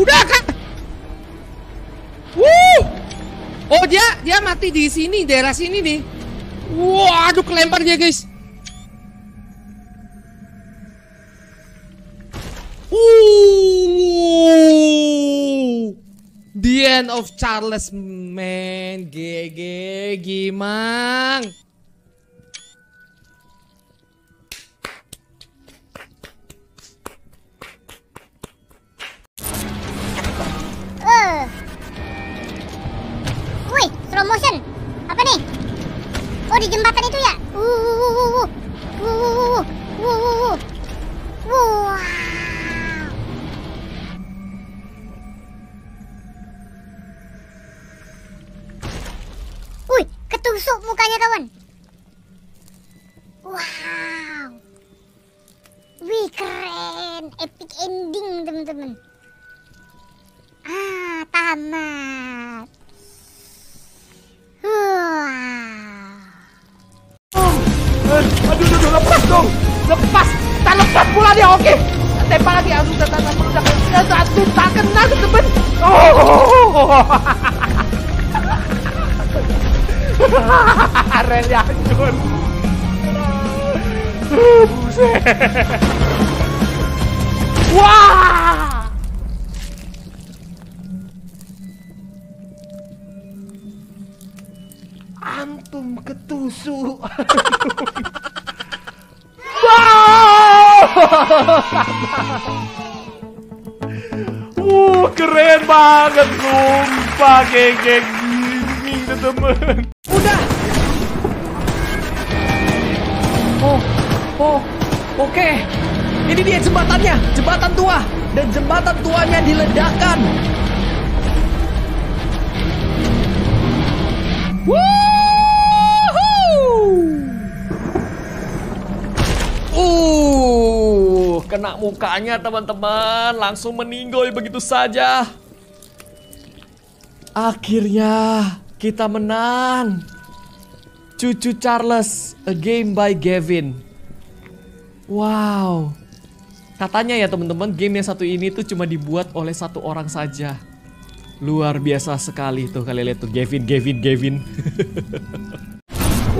Udah kan? Wuh! Oh dia dia mati di sini daerah sini nih. Wah, aduh kelempar dia guys. Uh, the end of Charles man, GG Gimang. Mukanya kawan. Wow. Wih, keren. Epic ending, teman-teman. Ah, tamat. Wah. Aduh, aduh, lepas dong. Lepas. Tak lepas pula dia, oke. Tembak lagi, aduh, tak, tak, tak, tak, tak, tak, tak teman. Oh. Relnya hancur. Buset. Wah. Antum ketusuk. Wuh, keren banget sumpah geng-geng gaming temen Udah. Oh, oh, oke. Ini dia jembatannya, jembatan tua dan jembatan tuanya diledakkan. Uh, kena mukanya teman-teman, langsung meninggoy begitu saja. Akhirnya kita menang. Cucu Charles, a game by Gavin. Wow. Katanya ya teman-teman, game yang satu ini tuh cuma dibuat oleh satu orang saja. Luar biasa sekali tuh kalian lihat tuh Gavin, Gavin, Gavin.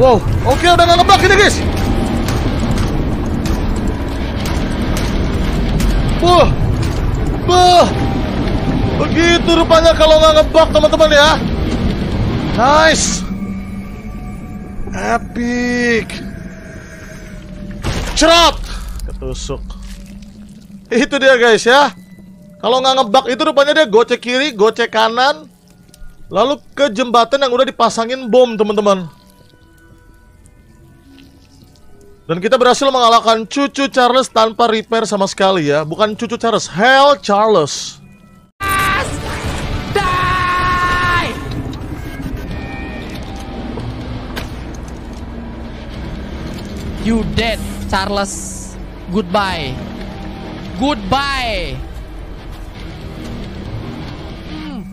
Wow, oke udah nggak ngebak ini guys. Buh, buh. Begitu rupanya kalau nggak ngebak teman-teman ya. Nice. Epic. Cerot. Ketusuk. Itu dia guys ya. Kalau nggak ngebak itu rupanya dia gocek kiri, gocek kanan. Lalu ke jembatan yang udah dipasangin bom teman-teman. Dan kita berhasil mengalahkan cucu Charles tanpa repair sama sekali ya. Bukan cucu Charles, Hell Charles. You dead, Charles. Goodbye. Goodbye. Hmm.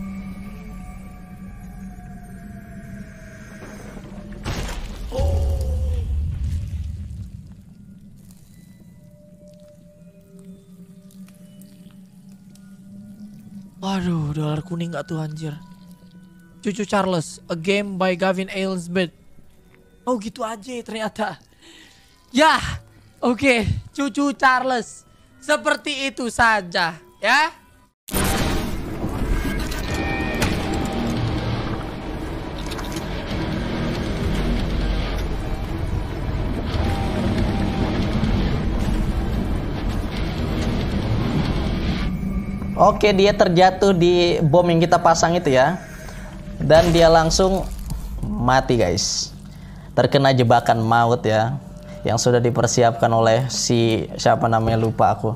Waduh, dolar kuning gak tuh anjir. Cucu Charles, a game by Gavin Aylesbury. Oh gitu aja ternyata. Ya, oke, cucu Charles. Seperti itu saja, ya. Oke, dia terjatuh di bom yang kita pasang itu ya. Dan dia langsung mati, guys. Terkena jebakan maut ya. Yang sudah dipersiapkan oleh si siapa namanya lupa aku.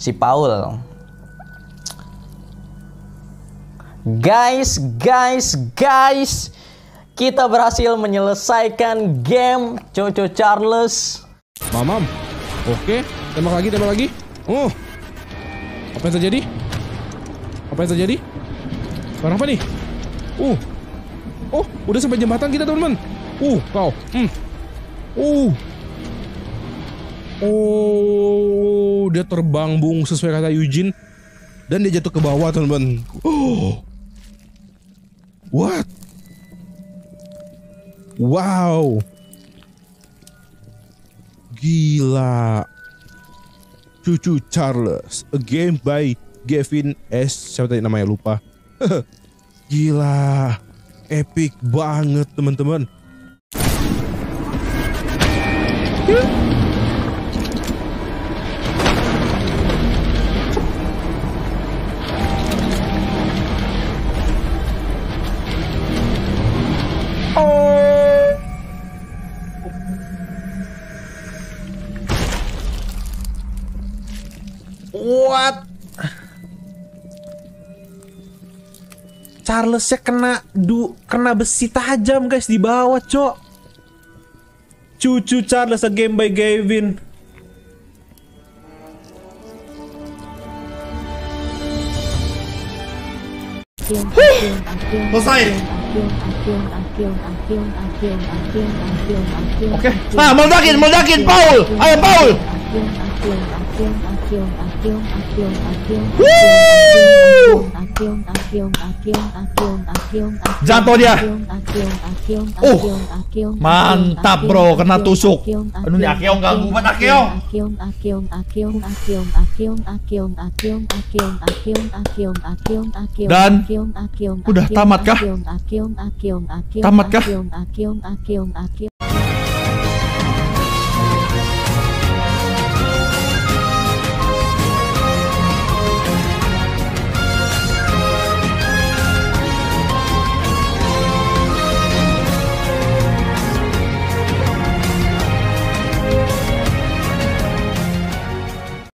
Si Paul. Guys, guys, guys. Kita berhasil menyelesaikan game Coco Charles. Mamam. Oke, tembak lagi, tembak lagi. Oh. Apa yang terjadi? Apa yang terjadi? Suara apa nih? Uh. Oh, udah sampai jembatan kita, teman-teman. Uh, kau. Hmm. Uh. Oh, dia terbang bung sesuai kata Eugene. Dan dia jatuh ke bawah teman-teman. Oh. What? Wow. Gila. Cucu Charles, a game by Gavin S. Siapa tadi namanya lupa. Gila. Epic banget teman-teman. What? Charlesnya kena du kena besi tajam guys di bawah, Cok. Cucu Charles a game by Gavin. Selesai. Oke. Ah, meledakin, meledakin Paul. Ayo Paul. Jatuh dia. Uh, mantap bro, kena tusuk. Aduh, nih Akeong ganggu banget Akeong. Dan, udah tamat kah? Tamat kah?